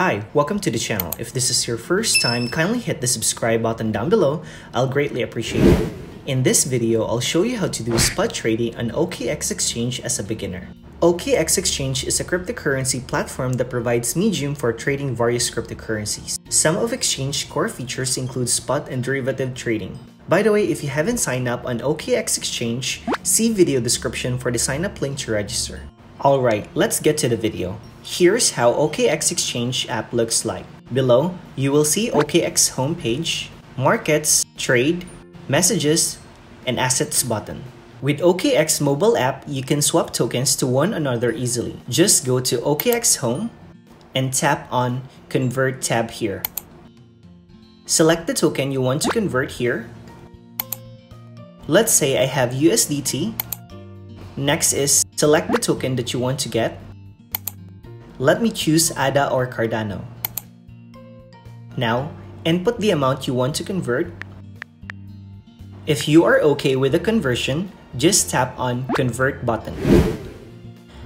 Hi, welcome to the channel. If this is your first time, kindly hit the subscribe button down below. I'll greatly appreciate it. In this video, I'll show you how to do spot trading on OKX Exchange as a beginner. OKX Exchange is a cryptocurrency platform that provides medium for trading various cryptocurrencies. Some of Exchange core features include spot and derivative trading. By the way, if you haven't signed up on OKX Exchange, see video description for the sign up link to register. Alright, let's get to the video. Here's how OKX Exchange app looks like. Below, you will see OKX homepage, markets, trade, messages, and assets button. With OKX mobile app, you can swap tokens to one another easily. Just go to OKX home and tap on convert tab here. Select the token you want to convert here. Let's say I have USDT. Next is select the token that you want to get let me choose ADA or Cardano. Now, input the amount you want to convert. If you are okay with the conversion, just tap on Convert button.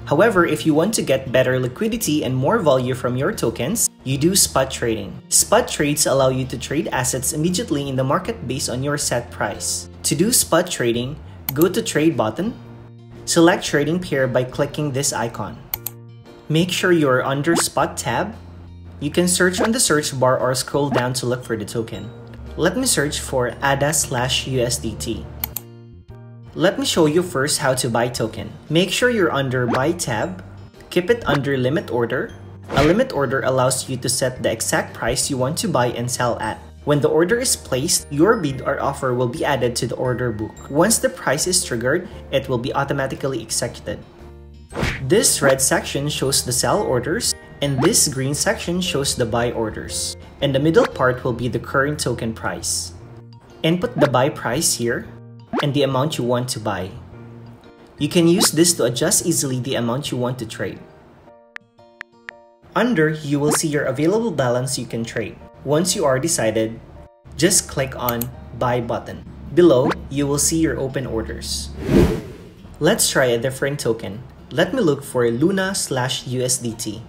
However, if you want to get better liquidity and more value from your tokens, you do spot trading. Spot trades allow you to trade assets immediately in the market based on your set price. To do spot trading, go to Trade button, select Trading Pair by clicking this icon. Make sure you are under Spot tab. You can search on the search bar or scroll down to look for the token. Let me search for ADA slash USDT. Let me show you first how to buy token. Make sure you're under Buy tab. Keep it under Limit Order. A limit order allows you to set the exact price you want to buy and sell at. When the order is placed, your bid or offer will be added to the order book. Once the price is triggered, it will be automatically executed. This red section shows the sell orders, and this green section shows the buy orders. And the middle part will be the current token price. Input the buy price here, and the amount you want to buy. You can use this to adjust easily the amount you want to trade. Under, you will see your available balance you can trade. Once you are decided, just click on Buy button. Below, you will see your open orders. Let's try a different token. Let me look for Luna slash USDT.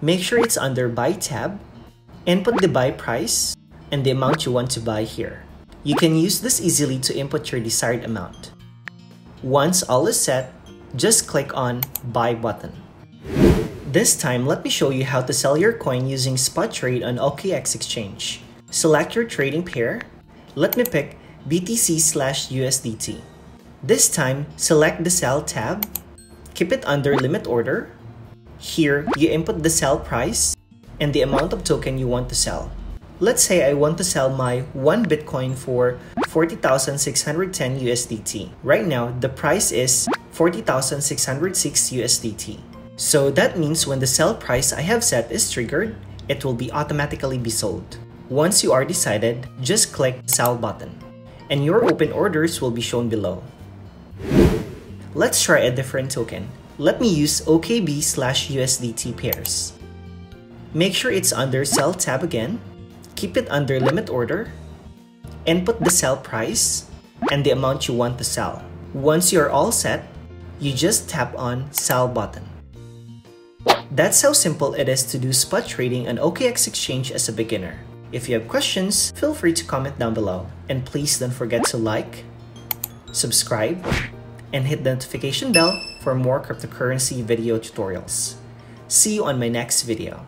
Make sure it's under Buy tab. Input the buy price and the amount you want to buy here. You can use this easily to input your desired amount. Once all is set, just click on Buy button. This time, let me show you how to sell your coin using spot trade on OKX Exchange. Select your trading pair. Let me pick BTC slash USDT. This time, select the Sell tab, keep it under Limit Order. Here, you input the sell price and the amount of token you want to sell. Let's say I want to sell my 1 Bitcoin for 40,610 USDT. Right now, the price is 40,606 USDT. So that means when the sell price I have set is triggered, it will be automatically be sold. Once you are decided, just click Sell button, and your open orders will be shown below. Let's try a different token. Let me use OKB slash USDT pairs. Make sure it's under Sell tab again. Keep it under Limit Order. Input the sell price and the amount you want to sell. Once you're all set, you just tap on Sell button. That's how simple it is to do spot trading on OKX Exchange as a beginner. If you have questions, feel free to comment down below. And please don't forget to like, subscribe, and hit the notification bell for more cryptocurrency video tutorials. See you on my next video.